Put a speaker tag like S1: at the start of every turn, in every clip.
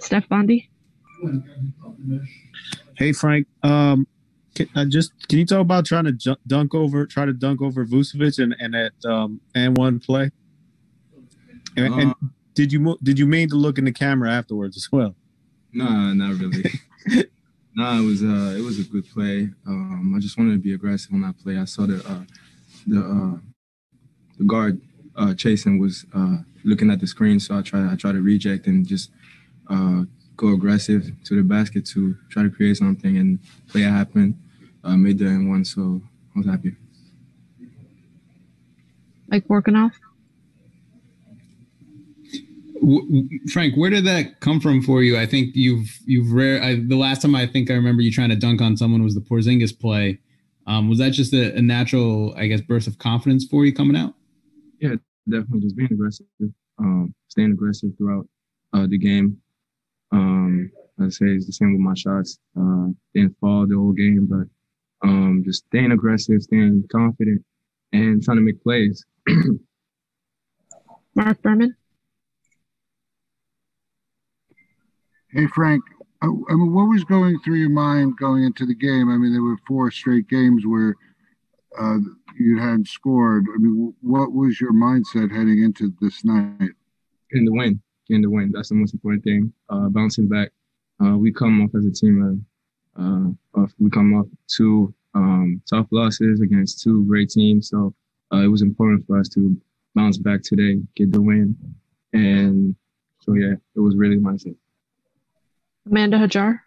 S1: Steph Bondy.
S2: Hey Frank, um, can, uh, just can you talk about trying to ju- dunk over, try to dunk over Vucevic and and that um and one play? And, and
S3: Uh,
S2: did you mo- did you mean to look in the camera afterwards as well?
S3: Nah, not really. nah, it was uh it was a good play. Um I just wanted to be aggressive on that play. I saw the uh the uh the guard uh chasing was uh looking at the screen, so I try I tried to reject and just uh go aggressive to the basket to try to create something and play happened. Uh made the and one, so I was happy.
S1: Mike Vorkunov.
S4: W- w- Frank, where did that come from for you? I think you've you've rare. I, the last time I think I remember you trying to dunk on someone was the Porzingis play. Um, was that just a, a natural, I guess, burst of confidence for you coming out?
S3: Definitely just being aggressive, um, staying aggressive throughout uh, the game. Um, I say it's the same with my shots. Uh, didn't fall the whole game, but um, just staying aggressive, staying confident, and trying to make plays.
S1: Marc Berman.
S5: Hey, Frank, I, I mean, what was going through your mind going into the game? I mean, there were four straight games where uh, you hadn't scored. I mean, what was your mindset heading into this night?
S3: In the win, in the win. That's the most important thing. Uh, bouncing back. Uh, we come off as a team. Uh, uh, off, we come off two um, tough losses against two great teams. So uh, it was important for us to bounce back today, get the win, and so yeah, it was really mindset.
S1: Amanda Hajar.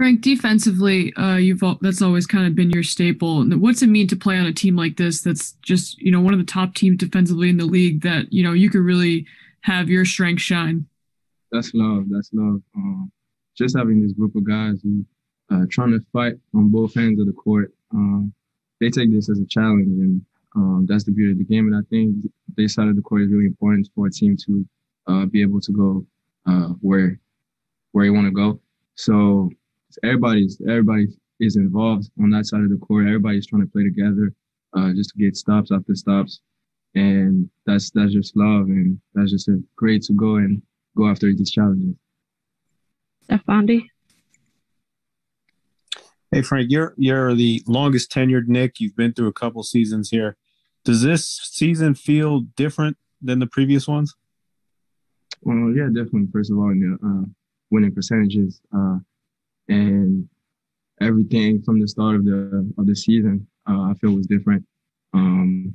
S6: Frank, defensively, uh, you've that's always kind of been your staple. What's it mean to play on a team like this? That's just you know one of the top teams defensively in the league. That you know you could really have your strength shine.
S3: That's love. That's love. Um, just having this group of guys who uh, trying to fight on both ends of the court. Um, they take this as a challenge, and um, that's the beauty of the game. And I think this side of the court is really important for a team to uh, be able to go uh, where where you want to go. So everybody's everybody is involved on that side of the court. Everybody's trying to play together, uh, just to get stops after stops, and that's that's just love, and that's just a great to go and go after these challenges.
S1: Steph Bondy.
S2: Hey Frank, you're you're the longest tenured Knick. You've been through a couple seasons here. Does this season feel different than the previous ones?
S3: Well, yeah, definitely. First of all, in the uh, winning percentages uh, and everything from the start of the of the season, uh, I feel was different. Um,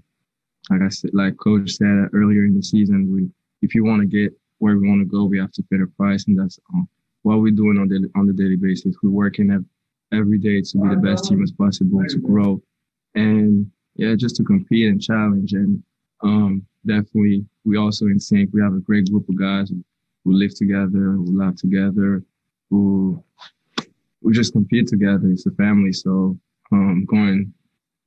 S3: like I said, like Coach said earlier in the season, we if you want to get where we want to go, we have to pay the price, and that's um, what we're doing on the on the daily basis. We're working ev- every day to be the best team as possible, to grow, and yeah, just to compete and challenge. And um, definitely, we also in sync. We have a great group of guys who live together, who laugh together, who who just compete together. It's a family. So um, going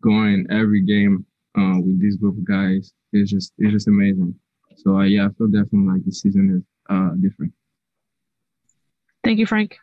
S3: going every game uh, with this group of guys is just it's just amazing. So uh, yeah, I feel definitely like the season is uh, different.
S1: Thank you, Frank.